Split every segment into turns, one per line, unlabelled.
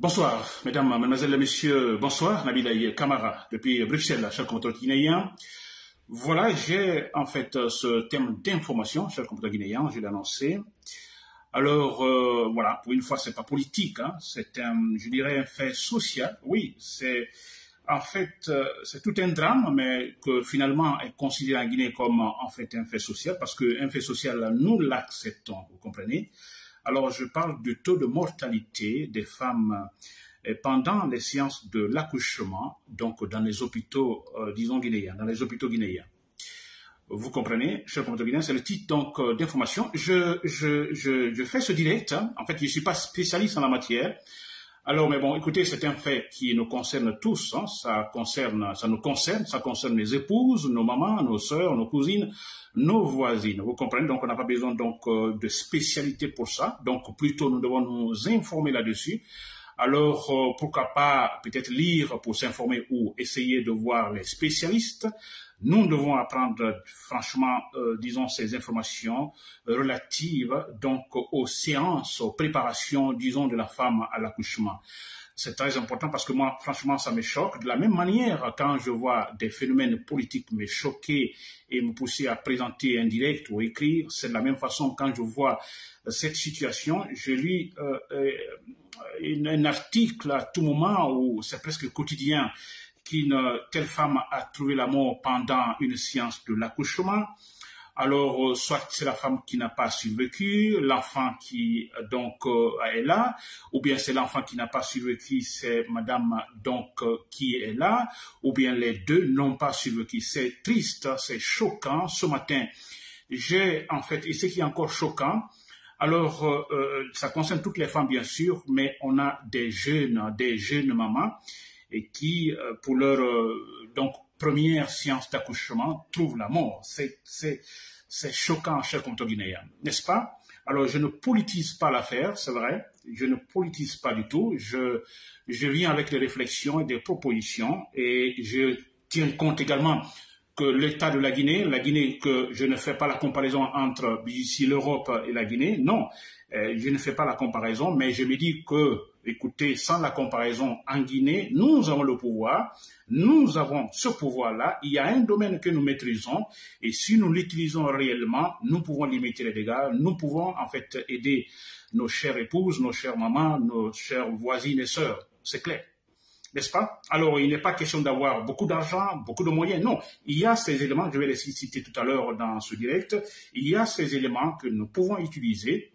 Bonsoir, mesdames, mademoiselles et messieurs, bonsoir, Nabil Kamara, depuis Bruxelles, cher compatriote guinéen. Voilà, j'ai en fait ce thème d'information, cher compatriote guinéen, je l'ai annoncé. Alors, euh, voilà, pour une fois, c'est pas politique, hein, c'est un, je dirais, un fait social. Oui, c'est, en fait, euh, c'est tout un drame, mais que finalement est considéré en Guinée comme en fait un fait social, parce qu'un fait social, nous l'acceptons, vous comprenez. Alors, je parle du taux de mortalité des femmes euh, pendant les séances de l'accouchement, donc dans les hôpitaux, euh, disons, guinéens, dans les hôpitaux guinéens. Vous comprenez, cher compatriotes c'est le titre donc euh, d'information. Je, je, je, je, fais ce direct. Hein. En fait, je ne suis pas spécialiste en la matière. Alors, mais bon, écoutez, c'est un fait qui nous concerne tous. Hein. Ça concerne, ça nous concerne, ça concerne les épouses, nos mamans, nos sœurs, nos cousines, nos voisines. Vous comprenez? Donc, on n'a pas besoin donc euh, de spécialité pour ça. Donc, plutôt, nous devons nous informer là-dessus. Alors, euh, pourquoi pas peut-être lire pour s'informer ou essayer de voir les spécialistes. Nous devons apprendre, franchement, euh, disons, ces informations relatives donc aux séances, aux préparations, disons, de la femme à l'accouchement. C'est très important parce que moi, franchement, ça me choque. De la même manière, quand je vois des phénomènes politiques me choquer et me pousser à présenter un direct ou écrire, c'est de la même façon quand je vois cette situation, je lis euh, euh, un article à tout moment où c'est presque quotidien qu'une telle femme a trouvé la mort pendant une séance de l'accouchement? Alors, euh, soit c'est la femme qui n'a pas survécu, l'enfant qui donc euh, est là, ou bien c'est l'enfant qui n'a pas survécu, c'est madame donc euh, qui est là, ou bien les deux n'ont pas survécu. C'est triste, c'est choquant. Ce matin, j'ai en fait, et ce qui est encore choquant, alors, euh, ça concerne toutes les femmes, bien sûr, mais on a des jeunes, des jeunes mamans et qui, euh, pour leur euh, donc première séance d'accouchement, trouvent la mort. C'est choquant, cher guinéen, n'est-ce pas? Alors, je ne politise pas l'affaire, c'est vrai. Je ne politise pas du tout. Je je viens avec des réflexions et des propositions et je tiens compte également que l'État de la Guinée, la Guinée, que je ne fais pas la comparaison entre ici l'Europe et la Guinée, non, je ne fais pas la comparaison, mais je me dis que, écoutez, sans la comparaison en Guinée, nous avons le pouvoir, nous avons ce pouvoir-là, il y a un domaine que nous maîtrisons, et si nous l'utilisons réellement, nous pouvons limiter les dégâts, nous pouvons en fait aider nos chères épouses, nos chères mamans, nos chères voisines et sœurs, c'est clair n'est-ce pas? Alors, il n'est pas question d'avoir beaucoup d'argent, beaucoup de moyens. Non, il y a ces éléments, je vais les citer tout à l'heure dans ce direct, il y a ces éléments que nous pouvons utiliser,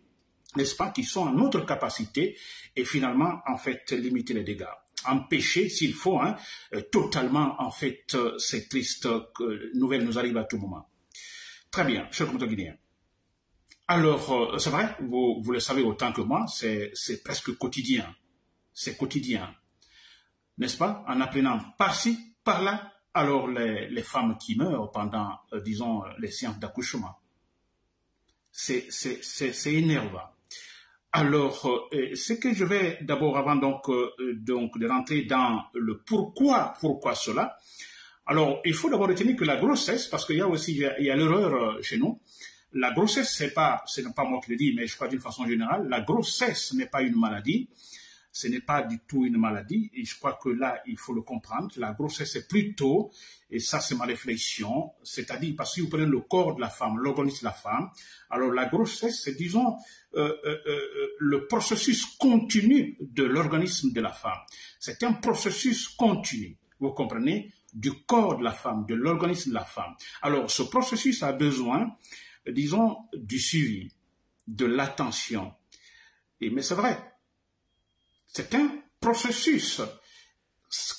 n'est-ce pas, qui sont à notre capacité et finalement, en fait, limiter les dégâts? Empêcher, s'il faut, hein, euh, totalement, en fait, euh, ces tristes euh, nouvelles nous arrivent à tout moment. Très bien, cher comte guinéen. Alors, c'est vrai, vous, le savez autant que moi, c'est presque quotidien. C'est quotidien n'est-ce pas, en apprenant par-ci, par-là, alors les, les, femmes qui meurent pendant, disons, les séances d'accouchement. C'est énervant. Alors, euh, ce que je vais d'abord, avant donc, euh, donc de rentrer dans le pourquoi, pourquoi cela. Alors, il faut d'abord retenir que la grossesse, parce qu'il y a aussi, y a, l'erreur chez nous. La grossesse, pas, c'est pas moi qui le dis, mais je crois d'une façon générale, la grossesse n'est pas une maladie ce n'est pas du tout une maladie. Et je crois que là, il faut le comprendre. La grossesse est plutôt, et ça c'est ma réflexion, c'est-à-dire parce que vous prenez le corps de la femme, l'organisme de la femme, alors la grossesse, c'est disons euh, euh, euh, le processus continu de l'organisme de la femme. C'est un processus continu, vous comprenez, du corps de la femme, de l'organisme de la femme. Alors ce processus a besoin, disons, du suivi, de l'attention. Mais c'est vrai, c'est un processus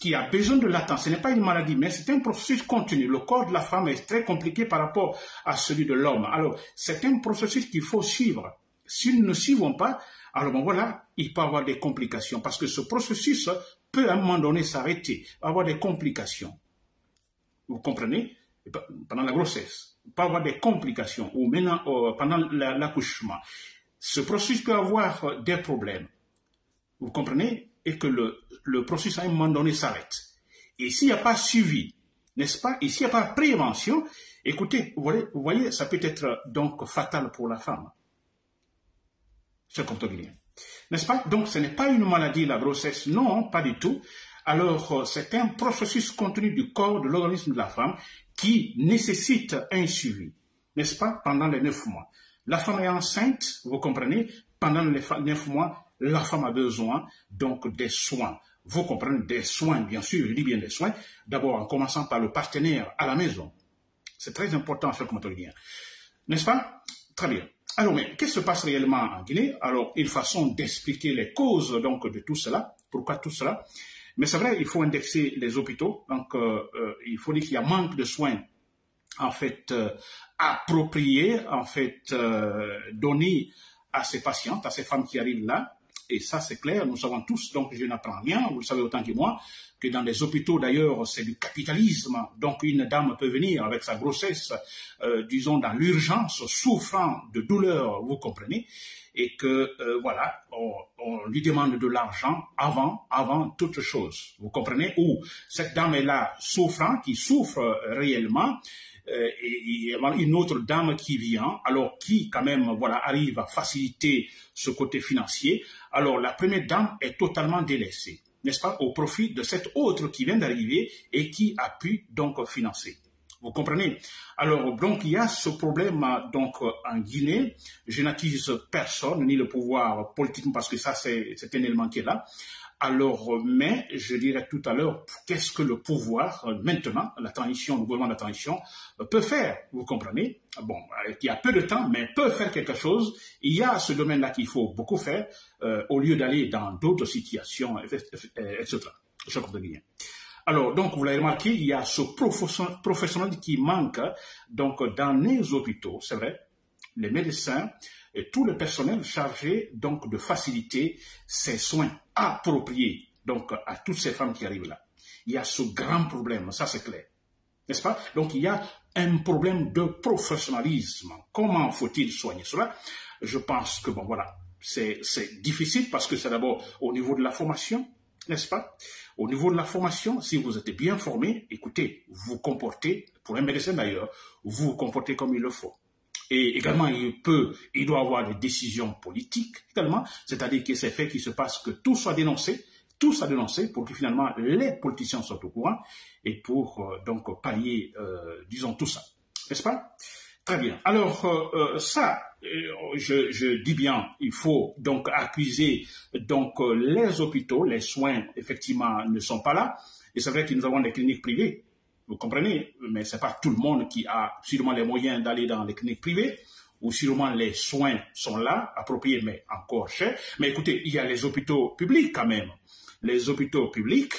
qui a besoin de l'attente. Ce n'est pas une maladie, mais c'est un processus continu. Le corps de la femme est très compliqué par rapport à celui de l'homme. Alors, c'est un processus qu'il faut suivre. Si nous ne suivons pas, alors bon, voilà, il peut avoir des complications parce que ce processus peut à un moment donné s'arrêter, avoir des complications. Vous comprenez? Pendant la grossesse, peut avoir des complications ou maintenant euh, pendant l'accouchement. Ce processus peut avoir des problèmes. Vous comprenez? Et que le, le processus à un moment donné s'arrête. Et s'il n'y a pas suivi, n'est-ce pas? Et s'il n'y a pas prévention, écoutez, vous voyez, ça peut être donc fatal pour la femme. C'est comme N'est-ce pas? Donc, ce n'est pas une maladie, la grossesse, non, pas du tout. Alors, euh, c'est un processus contenu du corps, de l'organisme de la femme qui nécessite un suivi, n'est-ce pas, pendant les neuf mois. La femme est enceinte, vous comprenez, pendant les neuf mois, la femme a besoin donc des soins. Vous comprenez, des soins, bien sûr, je dis bien des soins, d'abord en commençant par le partenaire à la maison. C'est très important, cher bien. N'est-ce pas? Très bien. Alors, mais qu'est-ce qui se passe réellement en Guinée? Alors, une façon d'expliquer les causes donc de tout cela. Pourquoi tout cela? Mais c'est vrai, il faut indexer les hôpitaux. Donc, euh, euh, il faut dire qu'il y a manque de soins en fait euh, appropriés, en fait donnés à ces patientes, à ces femmes qui arrivent là. Et ça, c'est clair, nous savons tous, donc je n'apprends rien, vous le savez autant que moi, que dans les hôpitaux, d'ailleurs, c'est du capitalisme. Donc une dame peut venir avec sa grossesse, euh, disons, dans l'urgence, souffrant de douleur, vous comprenez, et que, euh, voilà, on, lui demande de l'argent avant, avant toute chose. Vous comprenez? Ou cette dame est là, souffrant, qui souffre réellement, euh, et, et, une autre dame qui vient, alors qui quand même voilà arrive à faciliter ce côté financier. Alors la première dame est totalement délaissée, n'est-ce pas, au profit de cette autre qui vient d'arriver et qui a pu donc financer. Vous comprenez? Alors, donc, il y a ce problème donc en Guinée. Je n'accuse personne, ni le pouvoir politique, parce que ça, c'est un élément qui est là. Alors, mais je dirais tout à l'heure, qu'est-ce que le pouvoir, maintenant, la transition, le gouvernement de la transition, peut faire? Vous comprenez? Bon, il y a peu de temps, mais peut faire quelque chose. Il y a ce domaine-là qu'il faut beaucoup faire, euh, au lieu d'aller dans d'autres situations, etc. Je comprends bien. Alors, donc, vous l'avez remarqué, il y a ce professionnel qui manque donc dans les hôpitaux, c'est vrai, les médecins, et tout le personnel chargé donc de faciliter ces soins appropriés donc à toutes ces femmes qui arrivent là. Il y a ce grand problème, ça c'est clair. N'est-ce pas? Donc il y a un problème de professionnalisme. Comment faut-il soigner cela? Je pense que bon voilà, c'est difficile parce que c'est d'abord au niveau de la formation, n'est-ce pas? Au niveau de la formation, si vous êtes bien formé, écoutez, vous comportez, pour un médecin d'ailleurs, vous vous comportez comme il le faut. Et également, il peut, il doit avoir des décisions politiques également, c'est-à-dire que c'est fait qu'il se passe que tout soit dénoncé, tout soit dénoncé pour que finalement les politiciens soient au courant et pour euh, donc pallier, euh, disons, tout ça. N'est-ce pas? Très bien. Alors, euh, ça, je, je, dis bien, il faut donc accuser donc les hôpitaux, les soins, effectivement, ne sont pas là. Et c'est vrai que nous avons des cliniques privées vous comprenez Mais ce n'est pas tout le monde qui a sûrement les moyens d'aller dans les cliniques privées, où sûrement les soins sont là, appropriés, mais encore chers. Mais écoutez, il y a les hôpitaux publics quand même. Les hôpitaux publics,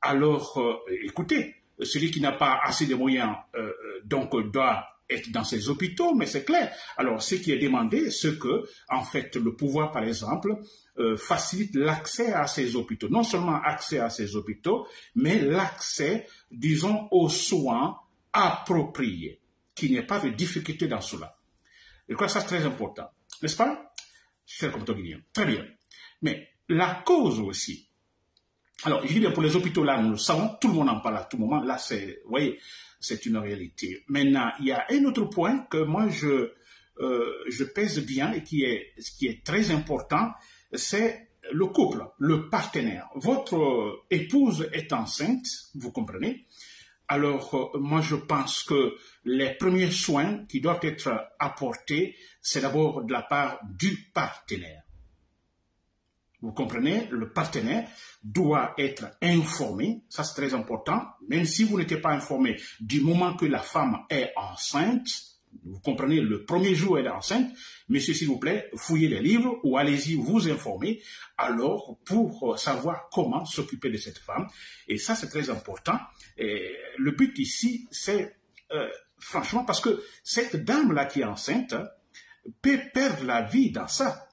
alors euh, écoutez, celui qui n'a pas assez de moyens, euh, euh, donc doit être dans ces hôpitaux, mais c'est clair. Alors, ce qui est demandé, c'est que, en fait, le pouvoir, par exemple, euh, facilite l'accès à ces hôpitaux. Non seulement accès à ces hôpitaux, mais l'accès, disons, aux soins appropriés, qu'il n'y ait pas de difficulté dans cela. Je crois que ça, c'est très important. N'est-ce pas, cher Très bien. Mais la cause aussi, alors, je dis bien, pour les hôpitaux, là, nous le savons, tout le monde en parle à tout moment. Là, c'est, vous voyez, c'est une réalité. Maintenant, il y a un autre point que moi, je, euh, je pèse bien et qui est, qui est très important, c'est le couple, le partenaire. Votre épouse est enceinte, vous comprenez alors, euh, moi, je pense que les premiers soins qui doivent être apportés, c'est d'abord de la part du partenaire. Vous comprenez, le partenaire doit être informé, ça c'est très important, même si vous n'êtes pas informé du moment que la femme est enceinte, vous comprenez, le premier jour elle est enceinte, monsieur s'il vous plaît, fouillez les livres ou allez-y vous informer alors pour savoir comment s'occuper de cette femme. Et ça c'est très important. Et le but ici c'est euh, franchement parce que cette dame-là qui est enceinte peut perdre la vie dans ça.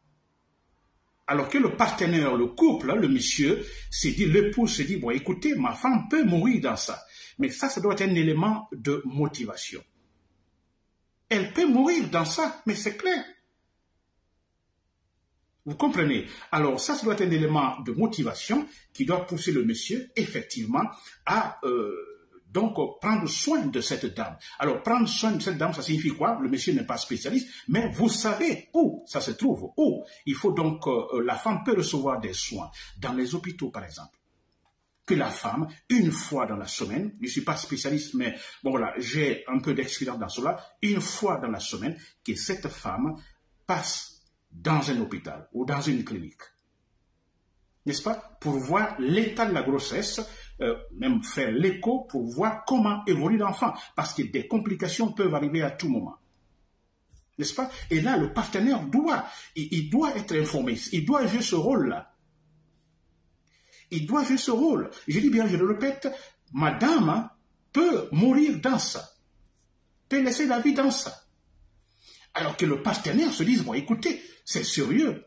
Alors que le partenaire, le couple, le monsieur, s'est dit, l'épouse s'est dit, bon, écoutez, ma femme peut mourir dans ça. Mais ça, ça doit être un élément de motivation. Elle peut mourir dans ça, mais c'est clair. Vous comprenez? Alors ça, ça doit être un élément de motivation qui doit pousser le monsieur, effectivement, à, euh, donc prendre soin de cette dame. Alors prendre soin de cette dame, ça signifie quoi? Le monsieur n'est pas spécialiste, mais vous savez où ça se trouve, où il faut donc la femme peut recevoir des soins dans les hôpitaux par exemple que la femme, une fois dans la semaine, je ne suis pas spécialiste, mais bon voilà, j'ai un peu d'expérience dans cela, une fois dans la semaine, que cette femme passe dans un hôpital ou dans une clinique. N'est-ce pas Pour voir l'état de la grossesse, euh, même faire l'écho pour voir comment évolue l'enfant, parce que des complications peuvent arriver à tout moment. N'est-ce pas? Et là, le partenaire doit, il doit être informé, il doit jouer ce rôle-là. Il doit jouer ce rôle. Je dis bien, je le répète, madame peut mourir dans ça, peut laisser la vie dans ça. Alors que le partenaire se dise, bon, écoutez, c'est sérieux.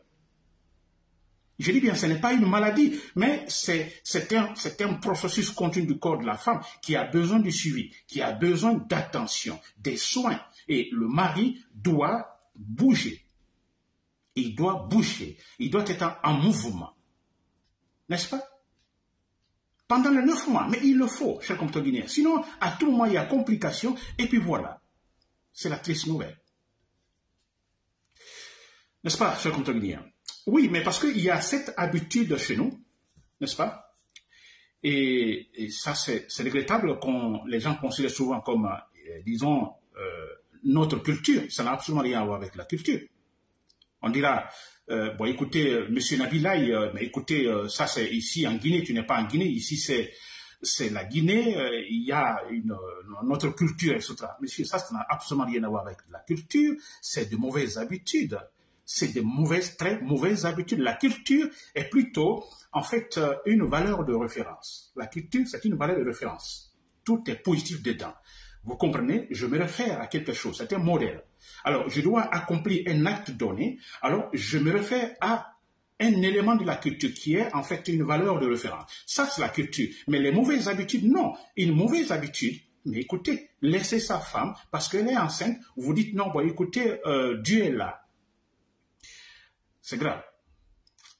Je dis bien, ce n'est pas une maladie, mais c'est un, processus continu du corps de la femme qui a besoin de suivi, qui a besoin d'attention, des soins. Et le mari doit bouger. Il doit bouger. Il doit être en mouvement. N'est-ce pas? Pendant les neuf mois. Mais il le faut, cher guinéen. Sinon, à tout moment, il y a complications. Et puis voilà. C'est la triste nouvelle. N'est-ce pas, cher guinéen Oui, mais parce qu'il y a cette habitude chez nous, n'est-ce pas? Et, ça, c'est regrettable qu'on les gens considèrent souvent comme, euh, disons, euh, notre culture. Ça n'a absolument rien à voir avec la culture. On dira, euh, bon, écoutez, Monsieur Nabilaï, mais écoutez, ça c'est ici en Guinée, tu n'es pas en Guinée, ici c'est c'est la Guinée, il y a une, notre culture, etc. Monsieur, ça, ça n'a absolument rien à voir avec la culture, c'est de mauvaises habitudes. C'est de mauvaises, très mauvaises habitudes. La culture est plutôt, en fait, une valeur de référence. La culture, c'est une valeur de référence. Tout est positif dedans. Vous comprenez? Je me réfère à quelque chose, c'est un modèle. Alors, je dois accomplir un acte donné, alors je me réfère à un élément de la culture qui est en fait une valeur de référence. Ça, c'est la culture. Mais les mauvaises habitudes, non. Une mauvaise habitude, mais écoutez, laissez sa femme parce qu'elle est enceinte. Vous dites non, bon, écoutez, euh, Dieu est là. C'est grave.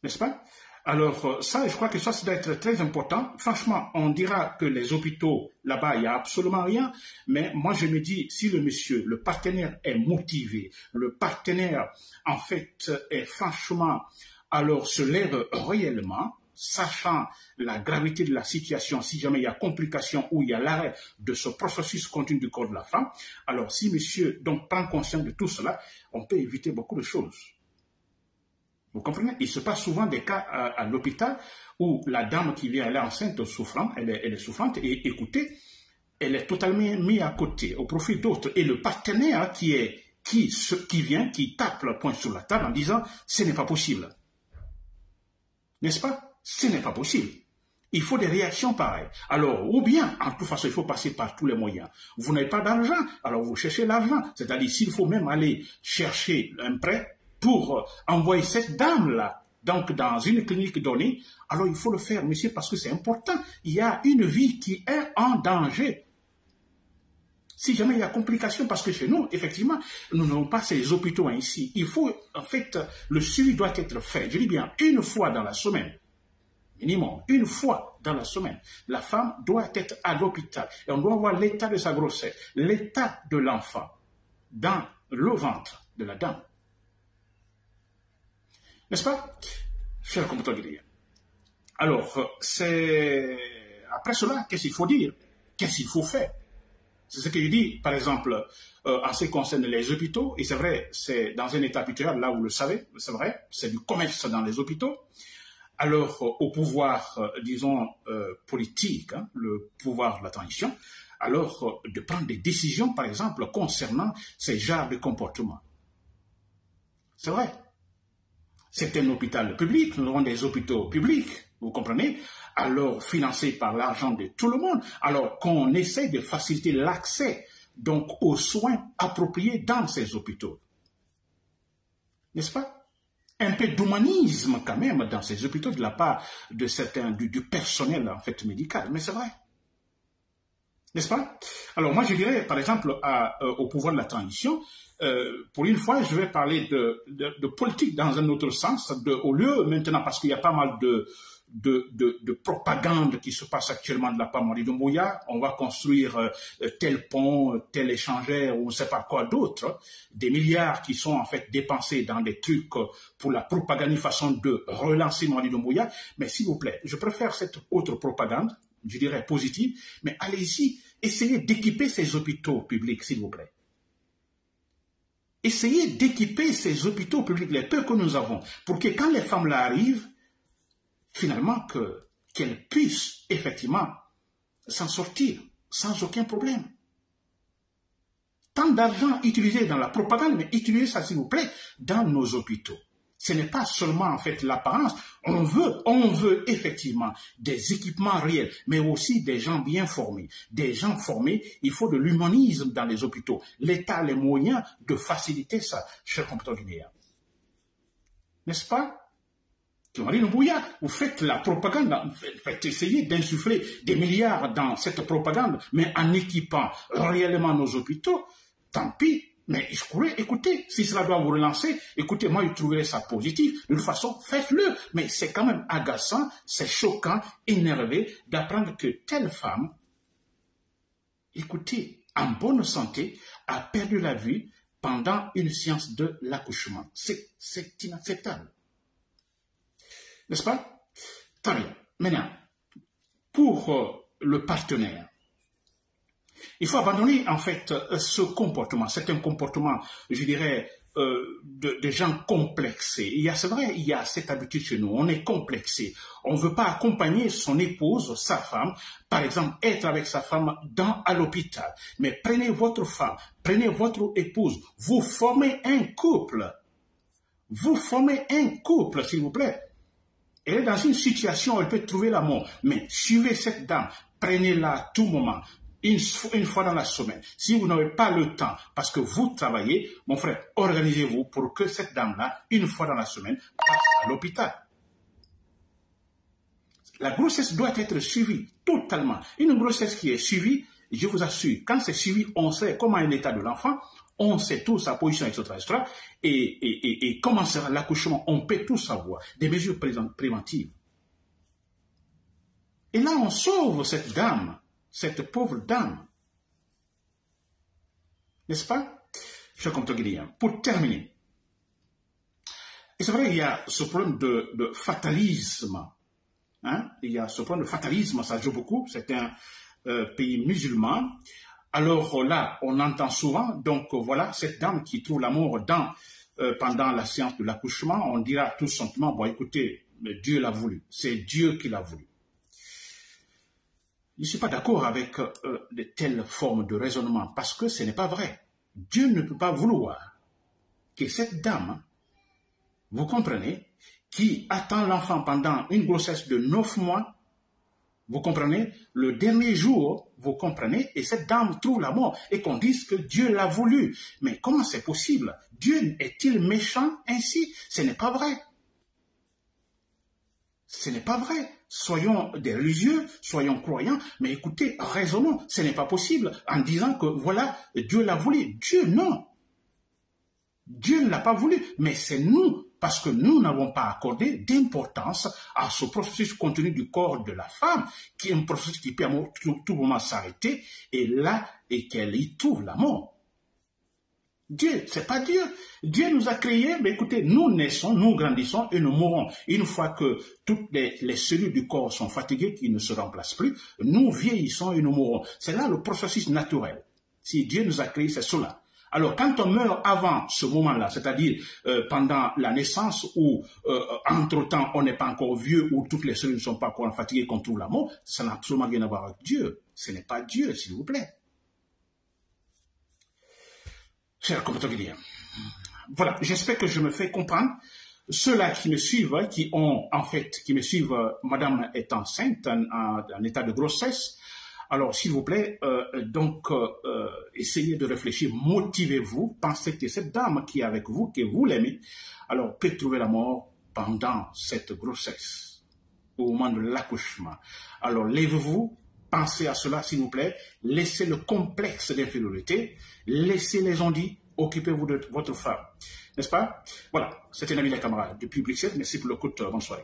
N'est-ce pas? Alors euh, ça, je crois que ça, ça doit être très important. Franchement, on dira que les hôpitaux, là-bas, il n'y a absolument rien. Mais moi, je me dis, si le monsieur, le partenaire est motivé, le partenaire, en fait, est franchement, alors se lève réellement, sachant la gravité de la situation, si jamais il y a complication ou il y a l'arrêt de ce processus continu du corps de la femme, alors si monsieur donc prend conscience de tout cela, on peut éviter beaucoup de choses. Vous comprenez? Il se passe souvent des cas à, l'hôpital où la dame qui vient, elle est enceinte, souffrante, elle est, souffrante, et écoutez, elle est totalement mise à côté, au profit d'autres. Et le partenaire qui, qui vient, qui tape le poing sur la table en disant ce n'est pas possible. N'est-ce pas? Ce n'est pas possible. Il faut des réactions pareilles. Alors, ou bien, en toute façon, il faut passer par tous les moyens. Vous n'avez pas d'argent, alors vous cherchez l'argent. C'est-à-dire, s'il faut même aller chercher un prêt, pour envoyer cette dame-là donc dans une clinique donnée, alors il faut le faire, monsieur, parce que c'est important. Il y a une vie qui est en danger. Si jamais il y a complication, parce que chez nous, effectivement, nous n'avons pas ces hôpitaux ici. Il faut, en fait, le suivi doit être fait. Je dis bien, une fois dans la semaine, minimum, une fois dans la semaine, la femme doit être à l'hôpital. Et on doit voir l'état de sa grossesse, l'état de l'enfant dans le ventre de la dame. N'est-ce pas? Cher combattant guinéen. Alors, euh, c'est... Après cela, qu'est-ce qu'il faut dire? Qu'est-ce qu'il faut faire? C'est ce que je dis, par exemple, euh, en ce qui concerne les hôpitaux, et c'est vrai, c'est dans un état habituel, là vous le savez, c'est vrai, c'est du commerce dans les hôpitaux. Alors, euh, au pouvoir, disons, politique, hein, le pouvoir de la transition, alors de prendre des décisions, par exemple, concernant ces genres de comportements. C'est vrai. C'est un hôpital public, nous avons des hôpitaux publics, vous comprenez? Alors financés par l'argent de tout le monde, alors qu'on essaie de faciliter l'accès aux soins appropriés dans ces hôpitaux. N'est-ce pas? Un peu d'humanisme quand même dans ces hôpitaux de la part de certains du, personnel en fait médical, mais c'est vrai. N'est-ce pas? Alors moi, je dirais, par exemple, au pouvoir de la transition, pour une fois, je vais parler de, politique dans un autre sens, au lieu maintenant, parce qu'il y a pas mal de, de, de, de, propagande qui se passe actuellement de la part de Mouya. On va construire euh, tel pont, tel échangeur ou ne sait pas quoi d'autre. Des milliards qui sont en fait dépensés dans des trucs pour la propagande, façon de relancer Mouya. Mais s'il vous plaît, je préfère cette autre propagande, je dirais positive, mais allez-y, essayez d'équiper ces hôpitaux publics, s'il vous plaît. Essayez d'équiper ces hôpitaux publics, les peu que nous avons, pour que quand les femmes arrivent, finalement que qu'elle puisse effectivement s'en sortir sans aucun problème. Tant d'argent utilisé dans la propagande, mais utilisez ça, s'il vous plaît, dans nos hôpitaux. Ce n'est pas seulement en fait l'apparence. On veut, on veut effectivement des équipements réels, mais aussi des gens bien formés. Des gens formés, il faut de l'humanisme dans les hôpitaux. L'État a les moyens de faciliter ça, cher compteur guinéen. N'est-ce pas? Vous faites la propagande, vous faites essayer d'insuffler des milliards dans cette propagande, mais en équipant réellement nos hôpitaux, tant pis. Mais écoutez, si cela doit vous relancer, écoutez, moi je trouverais ça positif. De toute façon, faites-le. Mais c'est quand même agaçant, c'est choquant, énervé d'apprendre que telle femme, écoutez, en bonne santé, a perdu la vie pendant une séance de l'accouchement. C'est inacceptable. N'est-ce pas? Très bien. Maintenant, pour euh, le partenaire, il faut abandonner en fait euh, ce comportement. C'est un comportement, je dirais, euh, de, gens complexés. Il y a, c'est vrai, il y a cette habitude chez nous. On est complexé. On ne veut pas accompagner son épouse, sa femme, par exemple, être avec sa femme dans, à l'hôpital. Mais prenez votre femme, prenez votre épouse, vous formez un couple. Vous formez un couple, s'il vous plaît. Elle est dans une situation où elle peut trouver la mort. Mais suivez cette dame, prenez-la à tout moment, une, fois dans la semaine. Si vous n'avez pas le temps, parce que vous travaillez, mon frère, organisez-vous pour que cette dame-là, une fois dans la semaine, passe à l'hôpital. La grossesse doit être suivie totalement. Une grossesse qui est suivie, je vous assure, quand c'est suivi, on sait comment est l'état de l'enfant, on sait tout sa position, etc. etc. Et, et, et, comment sera l'accouchement, on peut tout savoir. Des mesures préventives. Et là, on sauve cette dame, cette pauvre dame. N'est-ce pas? Cher Pour terminer, et c'est vrai, il y a ce problème de, fatalisme. Hein? Il y a ce problème de fatalisme, ça joue beaucoup. C'est un euh, pays musulman. Alors là, on entend souvent, donc voilà, cette dame qui trouve l'amour dans, euh, pendant la séance de l'accouchement, on dira tout simplement, bon écoutez, Dieu l'a voulu, c'est Dieu qui l'a voulu. Je ne suis pas d'accord avec euh, de telles formes de raisonnement parce que ce n'est pas vrai. Dieu ne peut pas vouloir que cette dame, vous comprenez, qui attend l'enfant pendant une grossesse de neuf mois, vous comprenez Le dernier jour, vous comprenez Et cette dame trouve la mort et qu'on dise que Dieu l'a voulu. Mais comment c'est possible? Dieu est-il méchant ainsi? Ce n'est pas vrai. Ce n'est pas vrai. Soyons des religieux, soyons croyants, mais écoutez, raisonnons. Ce n'est pas possible en disant que voilà, Dieu l'a voulu. Dieu, non. Dieu ne l'a pas voulu, mais c'est nous parce que nous n'avons pas accordé d'importance à ce processus contenu du corps de la femme, qui est un processus qui peut à tout, moment s'arrêter, et là, et qu'elle y trouve la mort. Dieu, c'est pas Dieu. Dieu nous a créés, mais écoutez, nous naissons, nous grandissons et nous mourons. Une fois que toutes les, les cellules du corps sont fatiguées, qui ne se remplacent plus, nous vieillissons et nous mourons. C'est là le processus naturel. Si Dieu nous a créés, c'est cela. Alors, quand on meurt avant ce moment-là, c'est-à-dire euh, pendant la naissance ou euh, entre-temps on n'est pas encore vieux ou toutes les cellules ne sont pas encore fatiguées qu'on trouve la mort, ça n'a absolument rien à voir avec Dieu. Ce n'est pas Dieu, s'il vous plaît. Cher compatriotes, voilà, j'espère que je me fais comprendre. Ceux-là qui me suivent, qui ont, en fait, qui me suivent, euh, madame est enceinte, en état de grossesse, alors, s'il vous plaît, euh, donc, euh, euh, essayez de réfléchir, motivez-vous, pensez que cette dame qui est avec vous, que vous l'aimez, alors peut trouver la mort pendant cette grossesse, au moment de l'accouchement. Alors, lèvez-vous, Pensez à cela, s'il vous plaît. Laissez le complexe d'infériorité. Laissez les ondits. Occupez-vous de votre femme. N'est-ce pas? Voilà, c'était Nabil Kamara depuis Bruxelles. Merci pour le coup. Bonne soirée.